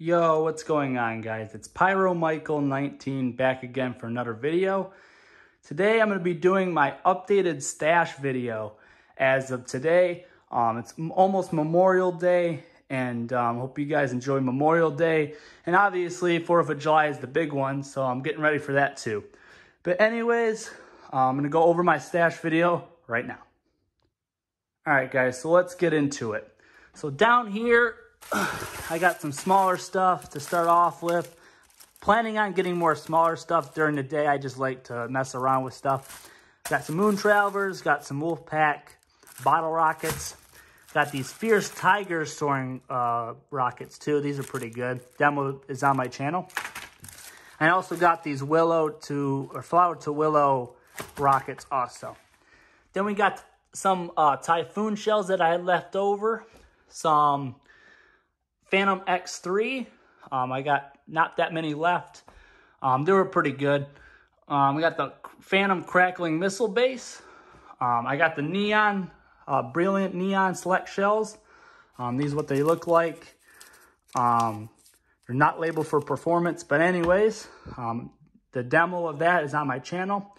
Yo, what's going on guys? It's Pyro Michael 19 back again for another video. Today I'm going to be doing my updated stash video as of today. Um, it's almost Memorial Day and um, hope you guys enjoy Memorial Day. And obviously 4th of July is the big one, so I'm getting ready for that too. But anyways, I'm going to go over my stash video right now. All right guys, so let's get into it. So down here, I got some smaller stuff to start off with. Planning on getting more smaller stuff during the day. I just like to mess around with stuff. Got some Moon Travelers, got some Wolfpack bottle rockets. Got these Fierce Tiger soaring uh, rockets too. These are pretty good. Demo is on my channel. I also got these Willow to, or Flower to Willow rockets also. Then we got some uh, Typhoon shells that I had left over. Some Phantom X3. Um, I got not that many left. Um, they were pretty good. Um, we got the Phantom Crackling Missile Base. Um, I got the Neon, uh, Brilliant Neon Select Shells. Um, these are what they look like. Um, they're not labeled for performance, but anyways, the demo of that is on my channel.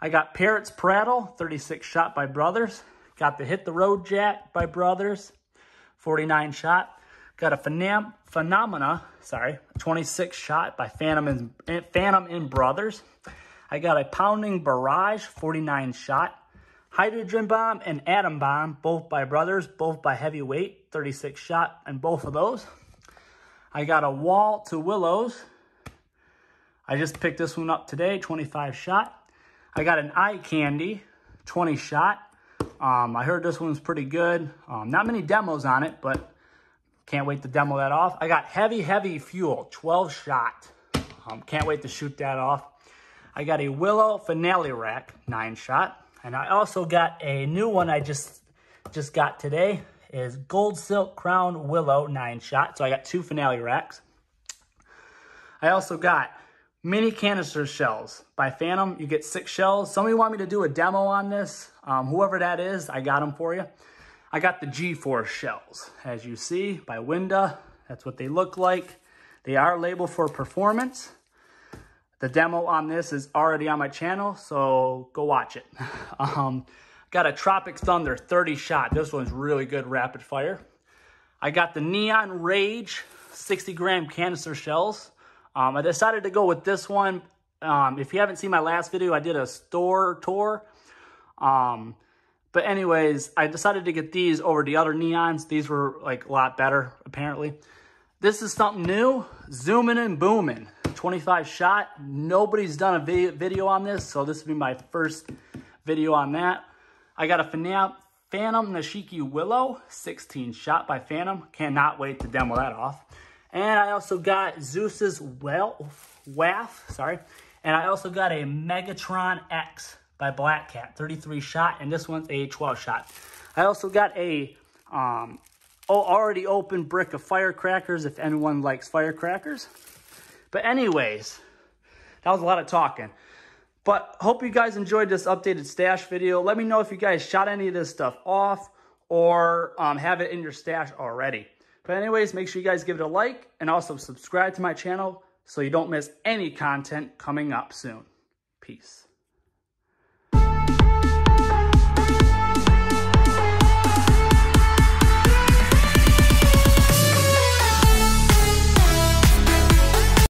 I got Parrots Prattle, 36 shot by Brothers. Got the Hit the Road Jack by Brothers, 49 shot. Got a Phenom Phenomena, sorry, 26 shot by Phantom and, Phantom and Brothers. I got a Pounding Barrage, 49 shot. Hydrogen Bomb and Atom Bomb, both by Brothers, both by Heavyweight, 36 shot, and both of those. I got a Wall to Willows. I just picked this one up today, 25 shot. I got an Eye Candy, 20 shot. Um, I heard this one's pretty good. Um, not many demos on it, but can't wait to demo that off. I got Heavy Heavy Fuel, 12 shot. Um, can't wait to shoot that off. I got a Willow Finale Rack, 9 shot. And I also got a new one I just just got today is Gold Silk Crown Willow 9 shot. So I got two Finale Racks. I also got mini canister shells by Phantom. You get six shells. Somebody want me to do a demo on this. Um, whoever that is, I got them for you. I got the G-Force shells, as you see, by Winda. That's what they look like. They are labeled for performance. The demo on this is already on my channel, so go watch it. um, got a Tropic Thunder 30 shot. This one's really good rapid fire. I got the Neon Rage 60 gram canister shells. Um, I decided to go with this one. Um, if you haven't seen my last video, I did a store tour. Um, but anyways, I decided to get these over the other neons. These were like a lot better, apparently. This is something new, zooming and booming. 25 shot. Nobody's done a video on this, so this will be my first video on that. I got a Phantom, Nishiki Willow, 16 shot by Phantom. Cannot wait to demo that off. And I also got Zeus's well, WAF, sorry. And I also got a Megatron X by Black Cat, 33 shot, and this one's a 12 shot. I also got a um, already open brick of firecrackers if anyone likes firecrackers. But anyways, that was a lot of talking. But hope you guys enjoyed this updated stash video. Let me know if you guys shot any of this stuff off or um, have it in your stash already. But anyways, make sure you guys give it a like and also subscribe to my channel so you don't miss any content coming up soon. Peace.